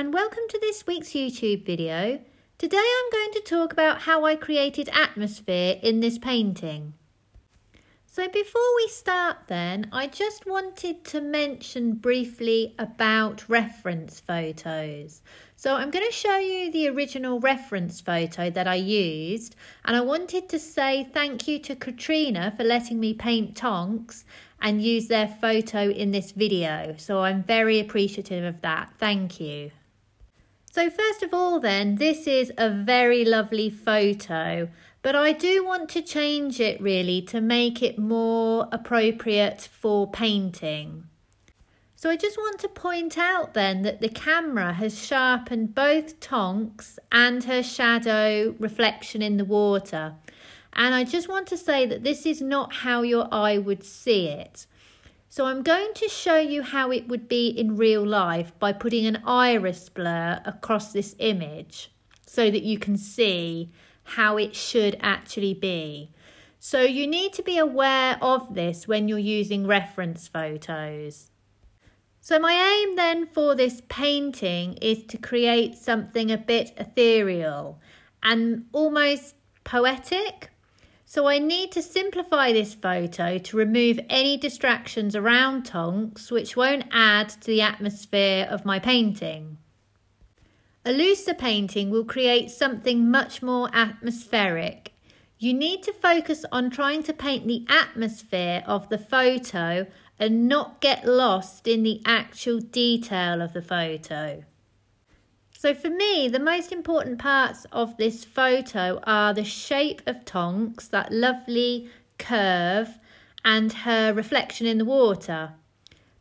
and welcome to this week's YouTube video. Today I'm going to talk about how I created atmosphere in this painting. So before we start then, I just wanted to mention briefly about reference photos. So I'm going to show you the original reference photo that I used and I wanted to say thank you to Katrina for letting me paint Tonks and use their photo in this video. So I'm very appreciative of that. Thank you. So first of all then, this is a very lovely photo but I do want to change it really to make it more appropriate for painting. So I just want to point out then that the camera has sharpened both Tonks and her shadow reflection in the water. And I just want to say that this is not how your eye would see it. So I'm going to show you how it would be in real life by putting an iris blur across this image so that you can see how it should actually be. So you need to be aware of this when you're using reference photos. So my aim then for this painting is to create something a bit ethereal and almost poetic. So I need to simplify this photo to remove any distractions around Tonks which won't add to the atmosphere of my painting. A looser painting will create something much more atmospheric. You need to focus on trying to paint the atmosphere of the photo and not get lost in the actual detail of the photo. So for me, the most important parts of this photo are the shape of Tonks, that lovely curve, and her reflection in the water.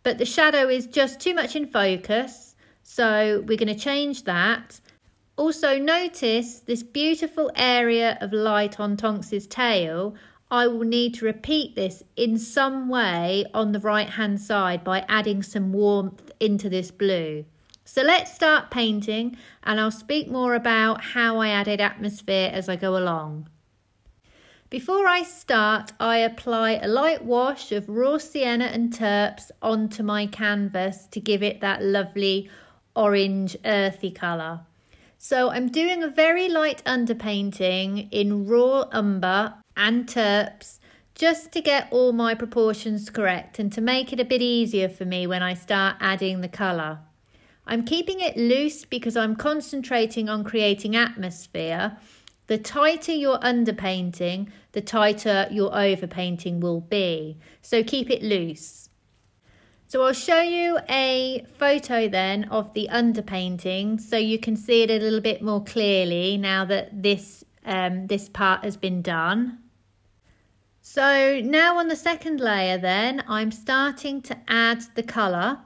But the shadow is just too much in focus so we're going to change that. Also notice this beautiful area of light on Tonks's tail. I will need to repeat this in some way on the right hand side by adding some warmth into this blue. So let's start painting and I'll speak more about how I added atmosphere as I go along. Before I start, I apply a light wash of raw sienna and terps onto my canvas to give it that lovely orange earthy colour. So I'm doing a very light underpainting in raw umber and terps just to get all my proportions correct and to make it a bit easier for me when I start adding the colour. I'm keeping it loose because I'm concentrating on creating atmosphere. The tighter your underpainting, the tighter your overpainting will be. So keep it loose. So I'll show you a photo then of the underpainting so you can see it a little bit more clearly now that this, um, this part has been done. So now on the second layer then, I'm starting to add the colour.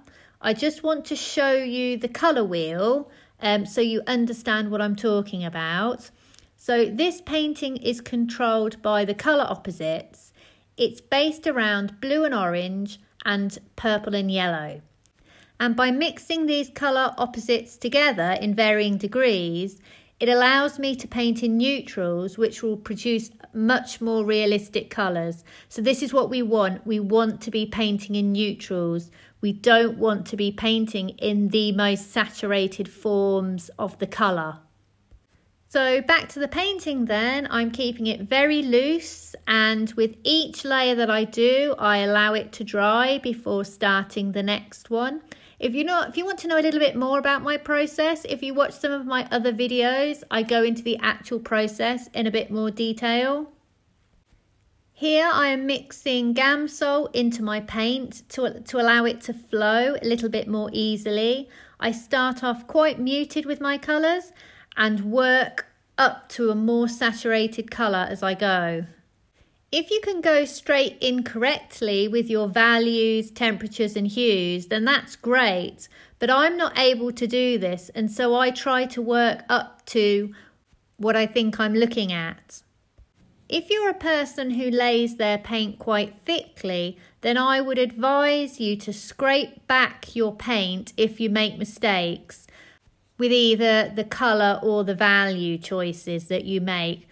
I just want to show you the colour wheel um, so you understand what I'm talking about. So this painting is controlled by the colour opposites. It's based around blue and orange and purple and yellow. And by mixing these colour opposites together in varying degrees, it allows me to paint in neutrals, which will produce much more realistic colours. So this is what we want. We want to be painting in neutrals. We don't want to be painting in the most saturated forms of the colour. So back to the painting then, I'm keeping it very loose and with each layer that I do, I allow it to dry before starting the next one. If you know, if you want to know a little bit more about my process, if you watch some of my other videos, I go into the actual process in a bit more detail. Here I am mixing Gamsol into my paint to, to allow it to flow a little bit more easily. I start off quite muted with my colours and work up to a more saturated colour as I go. If you can go straight incorrectly with your values, temperatures and hues, then that's great. But I'm not able to do this and so I try to work up to what I think I'm looking at. If you're a person who lays their paint quite thickly, then I would advise you to scrape back your paint if you make mistakes with either the colour or the value choices that you make.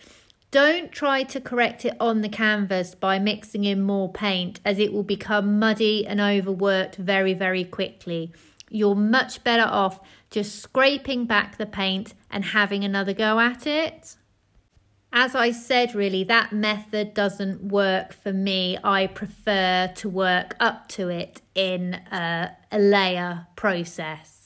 Don't try to correct it on the canvas by mixing in more paint as it will become muddy and overworked very, very quickly. you're much better off just scraping back the paint and having another go at it. As I said, really, that method doesn't work for me. I prefer to work up to it in a, a layer process.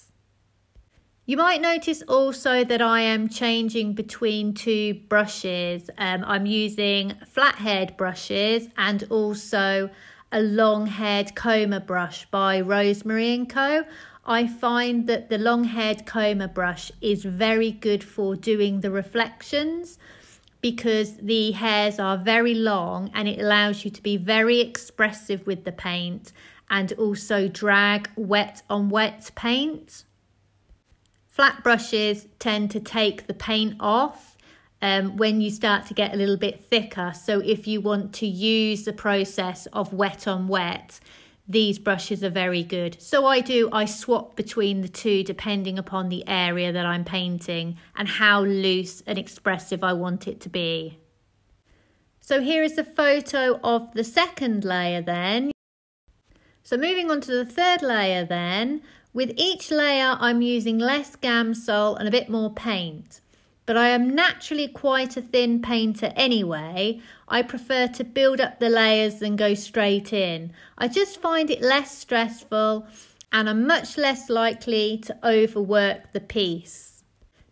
You might notice also that I am changing between two brushes. Um, I'm using flat haired brushes and also a long haired comber brush by Rosemary & Co. I find that the long haired comber brush is very good for doing the reflections because the hairs are very long and it allows you to be very expressive with the paint and also drag wet on wet paint. Flat brushes tend to take the paint off um, when you start to get a little bit thicker. So if you want to use the process of wet on wet, these brushes are very good. So I do, I swap between the two depending upon the area that I'm painting and how loose and expressive I want it to be. So here is a photo of the second layer then. So moving on to the third layer then, with each layer I'm using less Gamsol and a bit more paint but I am naturally quite a thin painter anyway. I prefer to build up the layers than go straight in. I just find it less stressful and I'm much less likely to overwork the piece.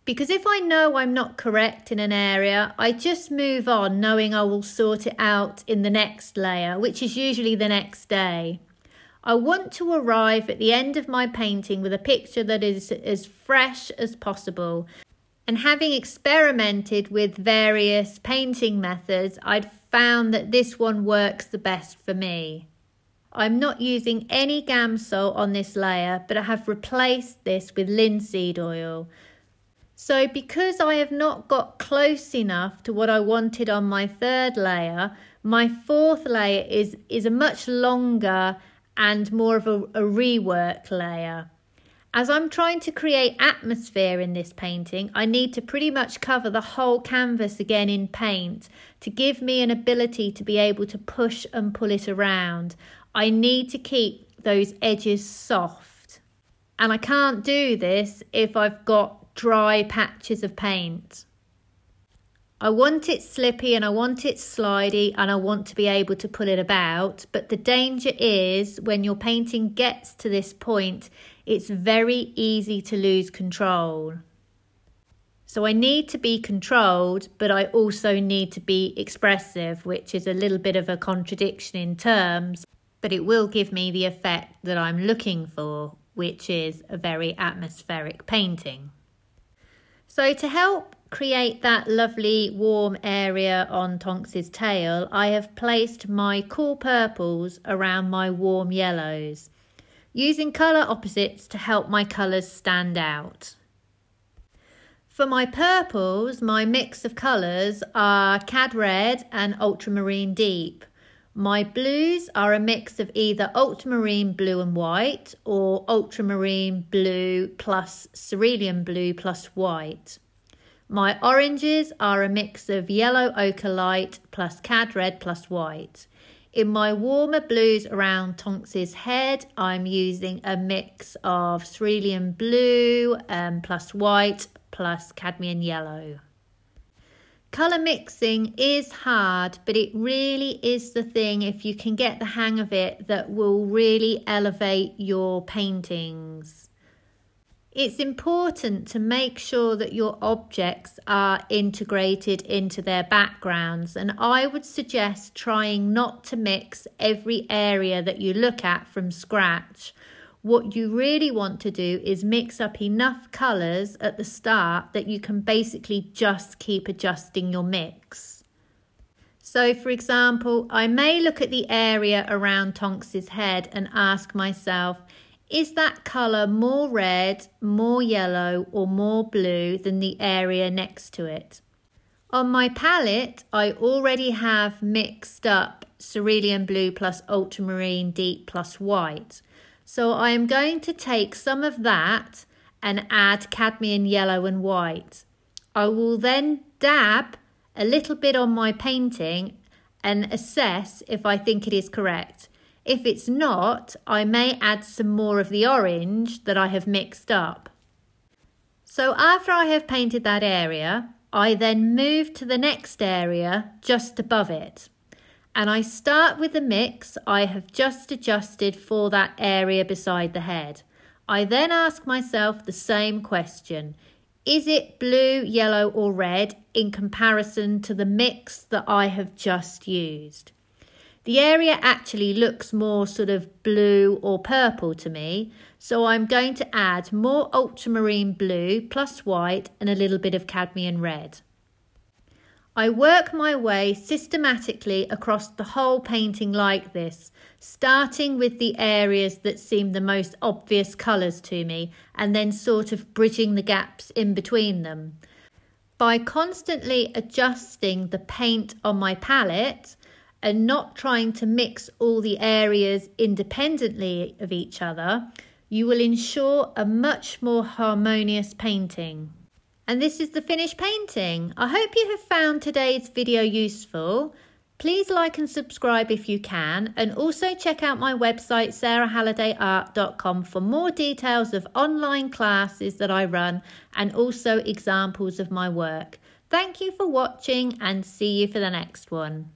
Because if I know I'm not correct in an area, I just move on knowing I will sort it out in the next layer, which is usually the next day. I want to arrive at the end of my painting with a picture that is as fresh as possible and having experimented with various painting methods, I'd found that this one works the best for me. I'm not using any Gamsol on this layer, but I have replaced this with linseed oil. So because I have not got close enough to what I wanted on my third layer, my fourth layer is, is a much longer and more of a, a rework layer. As I'm trying to create atmosphere in this painting, I need to pretty much cover the whole canvas again in paint to give me an ability to be able to push and pull it around. I need to keep those edges soft. And I can't do this if I've got dry patches of paint. I want it slippy and I want it slidey and I want to be able to pull it about. But the danger is when your painting gets to this point, it's very easy to lose control. So I need to be controlled, but I also need to be expressive, which is a little bit of a contradiction in terms, but it will give me the effect that I'm looking for, which is a very atmospheric painting. So to help create that lovely warm area on Tonks's tail, I have placed my cool purples around my warm yellows using colour opposites to help my colours stand out. For my purples, my mix of colours are Cad Red and Ultramarine Deep. My blues are a mix of either ultramarine blue and white or ultramarine blue plus cerulean blue plus white. My oranges are a mix of yellow ochre light plus cad red plus white. In my warmer blues around Tonks's head, I'm using a mix of cerulean blue um, plus white plus cadmium yellow. Colour mixing is hard, but it really is the thing if you can get the hang of it that will really elevate your paintings. It's important to make sure that your objects are integrated into their backgrounds, and I would suggest trying not to mix every area that you look at from scratch. What you really want to do is mix up enough colours at the start that you can basically just keep adjusting your mix. So, for example, I may look at the area around Tonks's head and ask myself, is that colour more red, more yellow, or more blue than the area next to it? On my palette, I already have mixed up cerulean blue plus ultramarine deep plus white. So I am going to take some of that and add cadmium yellow and white. I will then dab a little bit on my painting and assess if I think it is correct. If it's not, I may add some more of the orange that I have mixed up. So after I have painted that area, I then move to the next area just above it. And I start with the mix I have just adjusted for that area beside the head. I then ask myself the same question. Is it blue, yellow or red in comparison to the mix that I have just used? The area actually looks more sort of blue or purple to me, so I'm going to add more ultramarine blue plus white and a little bit of cadmium red. I work my way systematically across the whole painting like this, starting with the areas that seem the most obvious colours to me and then sort of bridging the gaps in between them. By constantly adjusting the paint on my palette and not trying to mix all the areas independently of each other, you will ensure a much more harmonious painting. And this is the finished painting. I hope you have found today's video useful. Please like and subscribe if you can, and also check out my website sarahhallidayart.com for more details of online classes that I run and also examples of my work. Thank you for watching and see you for the next one.